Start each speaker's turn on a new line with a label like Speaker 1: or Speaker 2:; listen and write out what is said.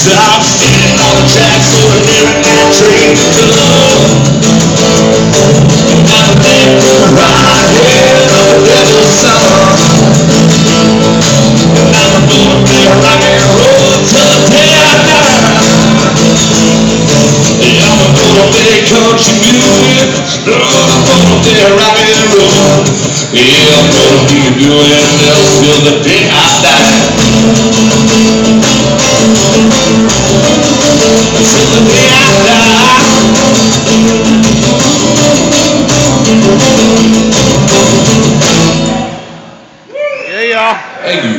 Speaker 1: stop I'm standing on the tracks so I'm nearing that
Speaker 2: tree to love. I'm on the And I'm going till the
Speaker 3: day I die. Yeah, I'm going country music. Yeah, I'm
Speaker 4: gonna be doing else till the day.
Speaker 5: Thank you.